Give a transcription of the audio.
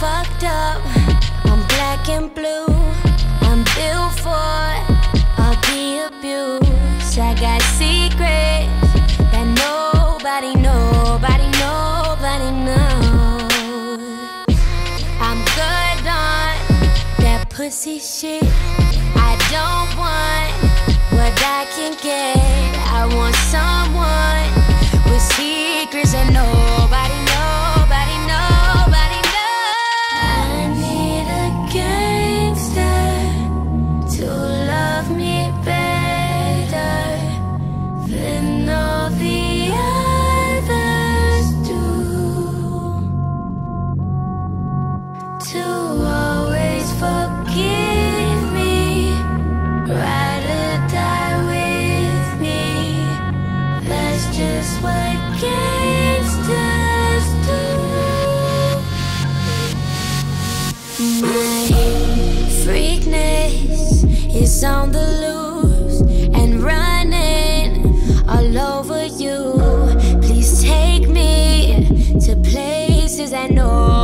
fucked up, I'm black and blue. I'm built for all the abuse. I got secrets that nobody, nobody, nobody knows. I'm good on that pussy shit. I don't want what I can get. I want someone is on the loose and running all over you. Please take me to places that no